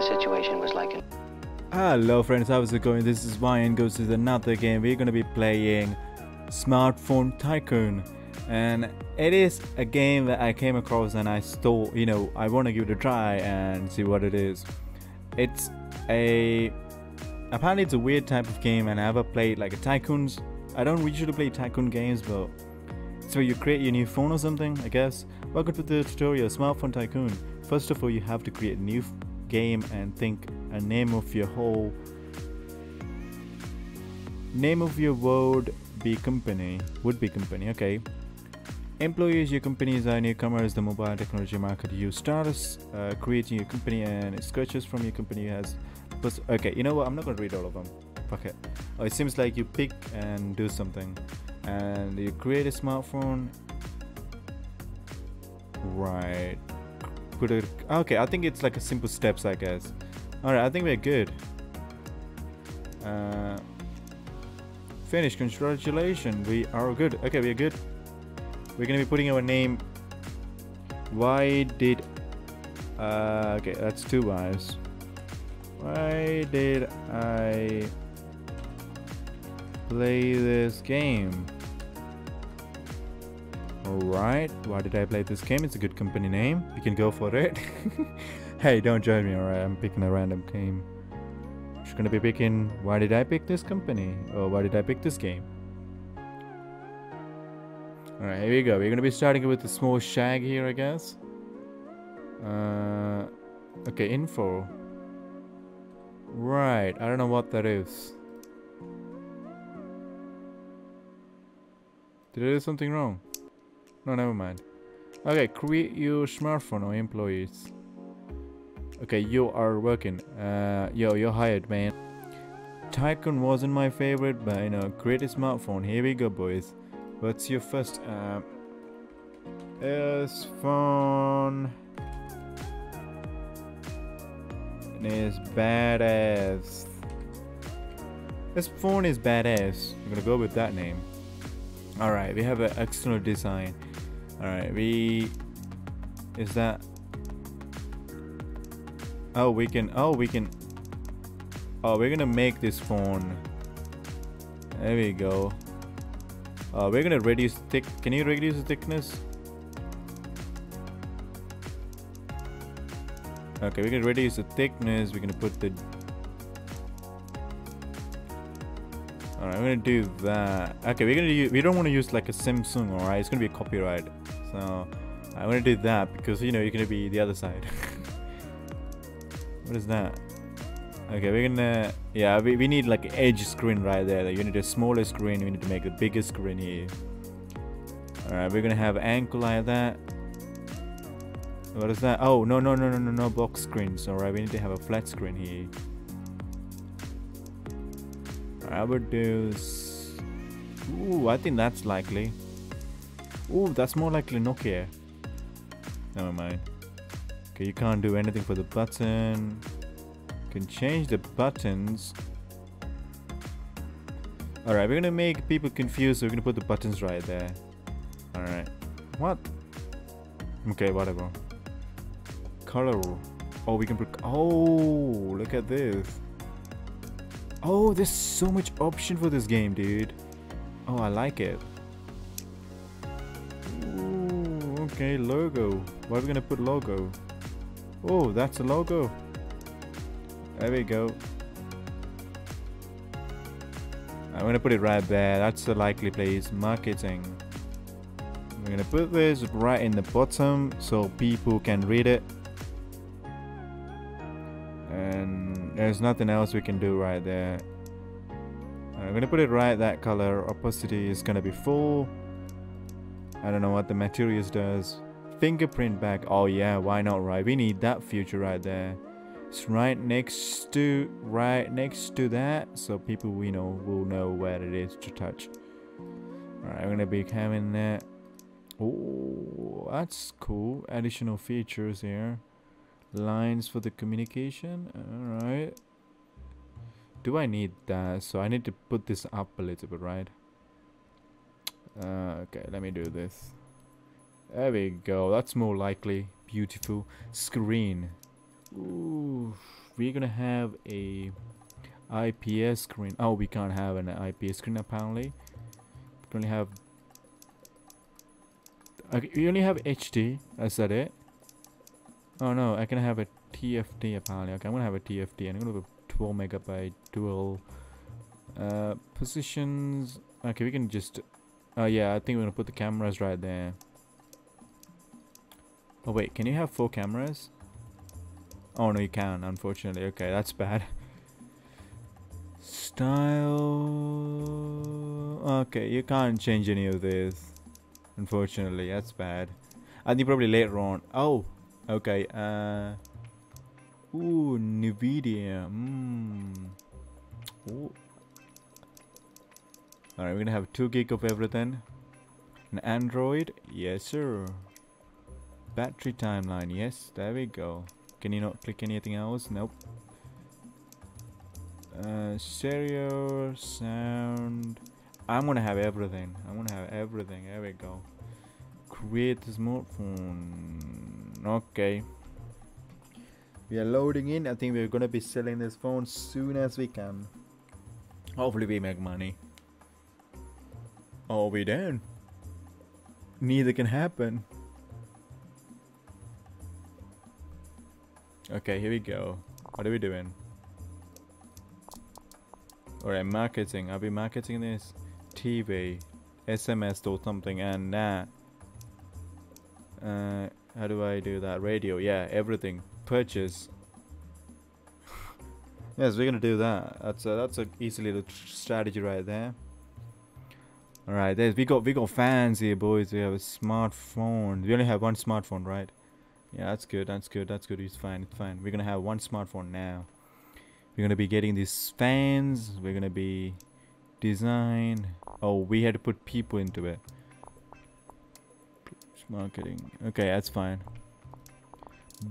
the situation was like Hello friends, how's it going? This is YNghost to another game. We're gonna be playing Smartphone Tycoon. And it is a game that I came across and I stole, you know, I wanna give it a try and see what it is. It's a apparently it's a weird type of game and I ever played like a tycoons. I don't usually play tycoon games but so you create your new phone or something, I guess. Welcome to the tutorial, Smartphone Tycoon. First of all, you have to create a new game and think a name of your whole name of your world be company would be company okay. Employees your companies are newcomers the mobile technology market you status uh, creating your company and scratches from your company has okay you know what i'm not gonna read all of them. Fuck it. Oh, it seems like you pick and do something. And you create a smartphone right. Put it okay i think it's like a simple steps i guess. All right i think we're good. Uh finish. Congratulations. We are good. Okay we're good. We're gonna be putting our name. Why did uh okay that's two Y's why did i play this game Alright, why did I play this game? It's a good company name. You can go for it. hey, don't judge me, alright? I'm picking a random game. Just gonna be picking why did I pick this company? Or why did I pick this game? Alright, here we go. We're gonna be starting with a small shag here, I guess. Uh, okay, info. Right, I don't know what that is. Did I do something wrong? No, never mind. Okay, create your smartphone or employees. Okay, you are working. Uh, yo, you're hired, man. Tycoon wasn't my favorite, but you know, create a smartphone. Here we go, boys. What's your first? Uh, is phone is badass. This phone is badass. I'm gonna go with that name. Alright, we have an external design. Alright, we... Is that... Oh, we can... Oh, we can... Oh, we're gonna make this phone. There we go. Uh, we're gonna reduce thick... Can you reduce the thickness? Okay, we're gonna reduce the thickness. We're gonna put the... Alright, I'm gonna do that. Okay, we're gonna use... We don't want to use like a Samsung, alright? It's gonna be a copyright. So I'm gonna do that because you know you're gonna be the other side. what is that? Okay, we're gonna yeah we, we need like edge screen right there. Like, you need a smaller screen. We need to make a bigger screen here. All right, we're gonna have ankle like that. What is that? Oh no no no no no no box screens. All right, we need to have a flat screen here. Do. Ooh, I think that's likely. Oh, that's more likely Nokia. Never mind. Okay, you can't do anything for the button. You can change the buttons. Alright, we're gonna make people confused, so we're gonna put the buttons right there. Alright. What? Okay, whatever. Color. Oh, we can put... Oh, look at this. Oh, there's so much option for this game, dude. Oh, I like it. Okay, logo. Where are we gonna put logo? Oh, that's a logo. There we go. I'm gonna put it right there. That's the likely place. Marketing. We're gonna put this right in the bottom so people can read it. There's nothing else we can do right there. I'm gonna put it right that color. Opacity is gonna be full. I don't know what the materials does. Fingerprint back. Oh yeah, why not right? We need that future right there. It's right next to right next to that so people we know will know where it is to touch. Alright, I'm gonna be having that. Oh that's cool. Additional features here. Lines for the communication. Alright. Do I need that? So I need to put this up a little bit, right? Uh, okay, let me do this. There we go. That's more likely. beautiful screen. Ooh, we're gonna have a IPS screen. Oh, we can't have an IPS screen apparently. We only have. Okay, we only have HD. Is that it? Oh no, I can have a TFT apparently. Okay, I'm gonna have a TFT and I'm gonna a 12 megabyte dual uh, positions. Okay, we can just. Oh yeah, I think we're gonna put the cameras right there. Oh wait, can you have four cameras? Oh no, you can. Unfortunately, okay, that's bad. Style. Okay, you can't change any of this. Unfortunately, that's bad. I think probably later on. Oh, okay. Uh. Ooh, Nvidia. Ooh. Alright, we're gonna have 2 gig of everything. An Android? Yes, sir. Battery timeline? Yes, there we go. Can you not click anything else? Nope. Uh, stereo, sound. I'm gonna have everything. I'm gonna have everything. There we go. Create smartphone. Okay. We are loading in. I think we're gonna be selling this phone soon as we can. Hopefully we make money. Or we don't. Neither can happen. Okay, here we go. What are we doing? Alright, marketing. I'll be marketing this? TV, SMS or something and that. Uh, how do I do that? Radio, yeah, everything. Purchase. yes, we're gonna do that. That's a, that's a easy little strategy right there. All right, there's we got we got fans here, boys. We have a smartphone. We only have one smartphone, right? Yeah, that's good. That's good. That's good. It's fine. It's fine. We're gonna have one smartphone now. We're gonna be getting these fans. We're gonna be design. Oh, we had to put people into it. Marketing. Okay, that's fine.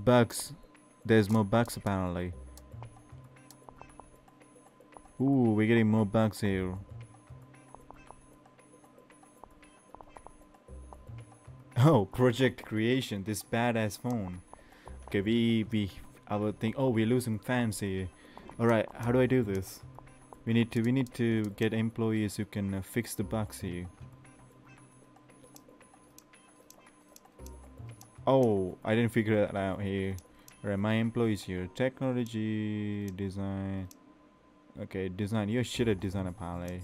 Bugs. There's more bugs apparently. Ooh, we're getting more bugs here. Oh, project creation. This badass phone. Okay, we we I would think. Oh, we're losing fans here. All right, how do I do this? We need to we need to get employees who can uh, fix the bugs here. Oh, I didn't figure that out here. Alright, my employees here. Technology, design. Okay, design. You're shit at design apparently.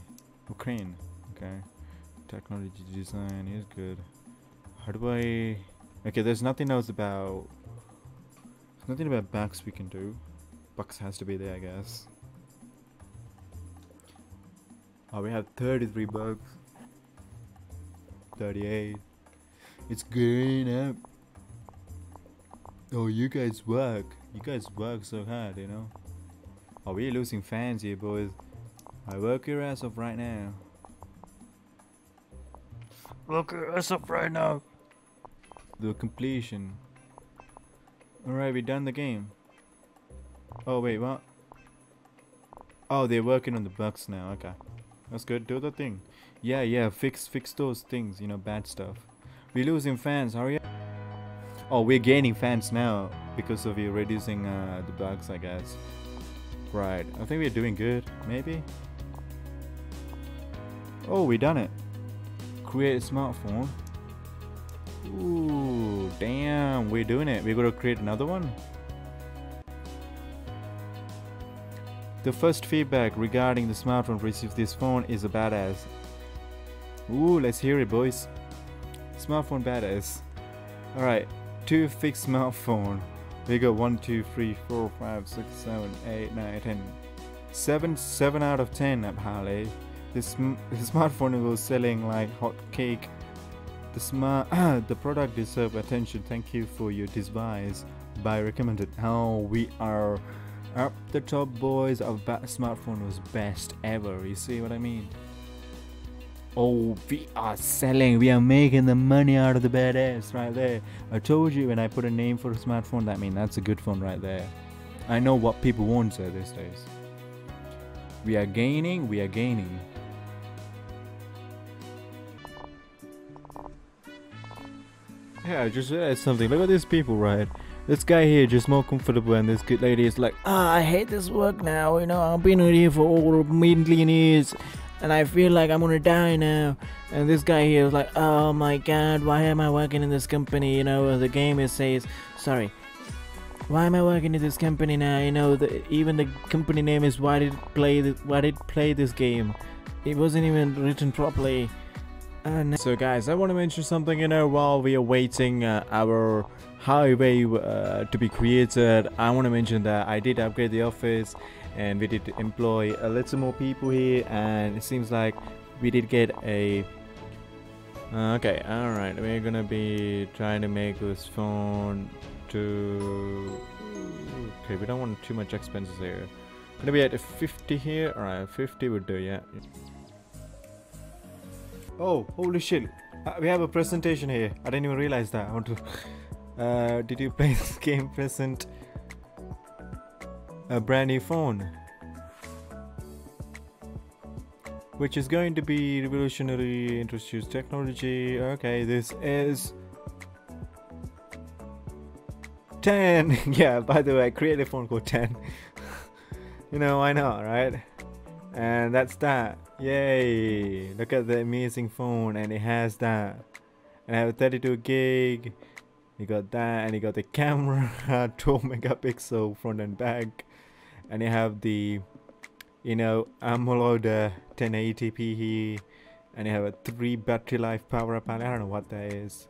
Ukraine. Okay. Technology design is good. How do I... Okay, there's nothing else about... There's nothing about bucks we can do. Bucks has to be there, I guess. Oh, we have 33 bucks. 38. It's going up. Oh, you guys work. You guys work so hard, you know. Oh, we're losing fans here, boys. I work your ass off right now. Work your ass off right now. The completion. Alright, we done the game. Oh, wait, what? Oh, they're working on the bugs now. Okay. That's good. Do the thing. Yeah, yeah. Fix, fix those things. You know, bad stuff. We're losing fans. Hurry up. Oh, we're gaining fans now because of you reducing uh, the bugs, I guess. Right. I think we're doing good. Maybe. Oh, we done it. Create a smartphone. Ooh, damn. We're doing it. We're gonna create another one. The first feedback regarding the smartphone received this phone is a badass. Ooh, let's hear it, boys. Smartphone badass. Alright, two fixed smartphone. We got 1, 2, 3, 4, 5, 6, 7, 8, 9, 10. 7, 7 out of 10 apparently. This, smartphone was selling like hot cake. The smart, the product deserves attention. Thank you for your device. By recommended. Oh, we are up the top, boys. Our smartphone was best ever. You see what I mean? Oh, we are selling. We are making the money out of the badass right there. I told you when I put a name for a smartphone, that means that's a good phone right there. I know what people want uh, these days. We are gaining. We are gaining. Yeah, I just realized something. Look at these people, right? This guy here just more comfortable, and this good lady is like, ah, I hate this work now. You know, I've been here for over a million years, and I feel like I'm gonna die now. And this guy here is like, oh my god, why am I working in this company? You know, the game is says, sorry, why am I working in this company now? You know, the, even the company name is why did play this, why did play this game? It wasn't even written properly. Uh, so guys, I want to mention something. You know, while we are waiting uh, our highway uh, to be created, I want to mention that I did upgrade the office, and we did employ a little more people here, and it seems like we did get a uh, okay, alright, we're gonna be trying to make this phone to... Okay, we don't want too much expenses here. Gonna be at 50 here. Alright, 50 would do, yeah. Oh, holy shit. Uh, we have a presentation here. I didn't even realize that. I want to... Uh, did you play this game present a brand new phone? Which is going to be revolutionary introduce technology. Okay, this is 10 yeah by the way I created a phone called 10 you know why not right? And that's that. Yay. Look at the amazing phone and it has that. And I have 32 gig. You got that and you got the camera 12 megapixel front and back and you have the you know AMOLED uh, 1080p here and you have a 3 battery life power up I don't know what that is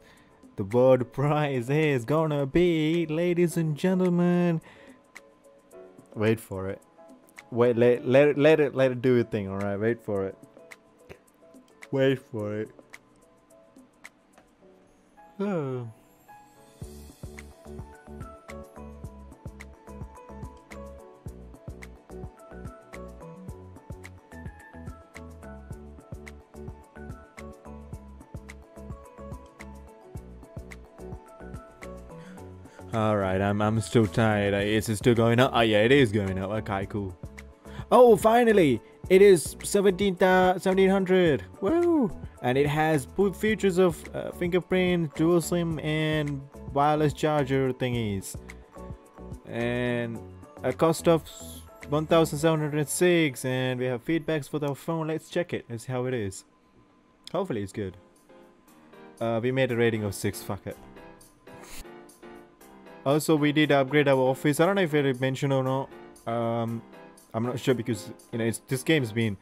the world prize is gonna be, ladies and gentlemen. Wait for it. Wait, let let it let it let it do its thing. All right, wait for it. Wait for it. Oh. Alright, I'm, I'm still tired. Is it still going up? Oh yeah, it is going up. Okay, cool. Oh, finally! It is 17, 1700! Woo! And it has features of uh, fingerprint, dual SIM, and wireless charger thingies. And a cost of 1706 and we have feedbacks for the phone. Let's check it. Let's see how it is. Hopefully it's good. Uh, we made a rating of 6, fuck it. Also, we did upgrade our office. I don't know if I mentioned or not. Um, I'm not sure because you know it's this game's been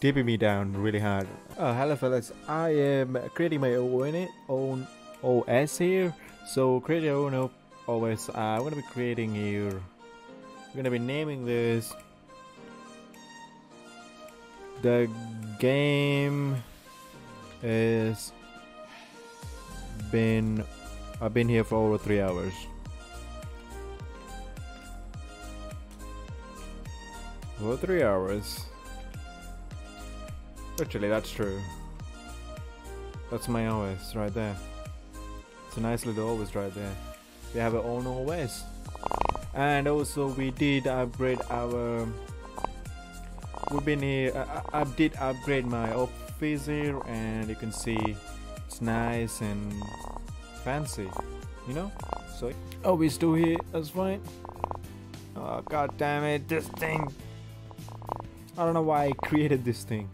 tipping me down really hard. Oh, hello fellas. I am creating my own own OS here. So create your own OS. Uh, I'm gonna be creating here. I'm gonna be naming this. The game is been I've been here for over three hours. For three hours. Actually, that's true. That's my OS right there. It's a nice little OS right there. We have our own OS. And also we did upgrade our... We've been here, I, I did upgrade my office here and you can see it's nice and fancy, you know? So, oh, we still here, that's fine. Oh, god damn it, this thing I don't know why I created this thing.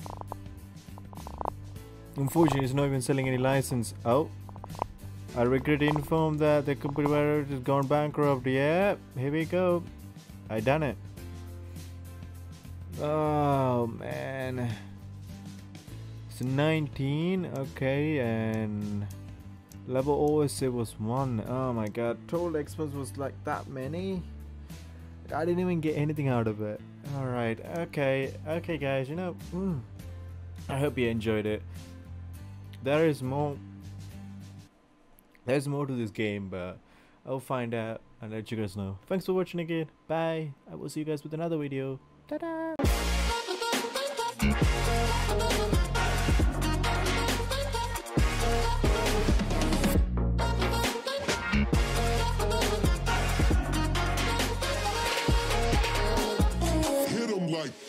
Unfortunately, it's not even selling any license. Oh. I regret to inform that the company has gone bankrupt. Yeah, here we go. I done it. Oh man. It's 19, okay, and level OS was 1. Oh my god, total expense was like that many. I didn't even get anything out of it. Alright, okay, okay guys, you know, mm, I hope you enjoyed it. There is more, there's more to this game, but I'll find out and let you guys know. Thanks for watching again, bye, I will see you guys with another video, ta-da! like